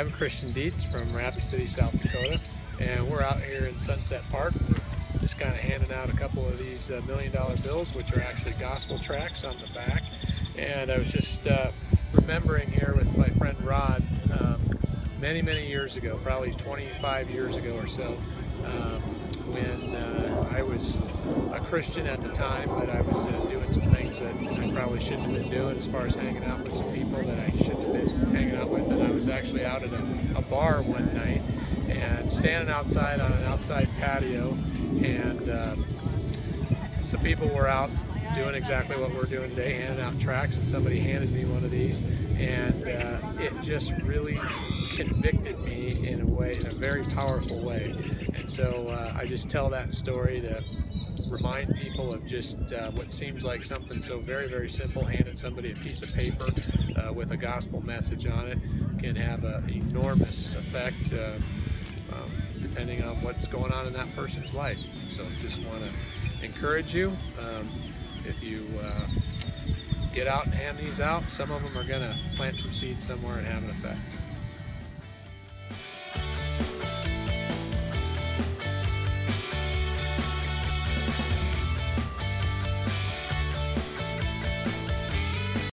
I'm Christian Dietz from Rapid City, South Dakota, and we're out here in Sunset Park. We're just kind of handing out a couple of these uh, million dollar bills, which are actually gospel tracts on the back. And I was just uh, remembering here with my friend Rod um, many, many years ago, probably 25 years ago or so, um, when uh, I was a Christian at the time, but I was uh, doing some things that I probably shouldn't have been doing as far as hanging out with some people that I shouldn't have been hanging out with. Actually out at a, a bar one night and standing outside on an outside patio and um, some people were out doing exactly what we're doing today, handing out tracts, and somebody handed me one of these, and uh, it just really convicted me in a way, in a very powerful way. And so uh, I just tell that story to remind people of just uh, what seems like something so very, very simple, handing somebody a piece of paper uh, with a gospel message on it can have an enormous effect uh, um, depending on what's going on in that person's life. So just want to encourage you. Um, if you uh, get out and hand these out, some of them are going to plant some seeds somewhere and have an effect.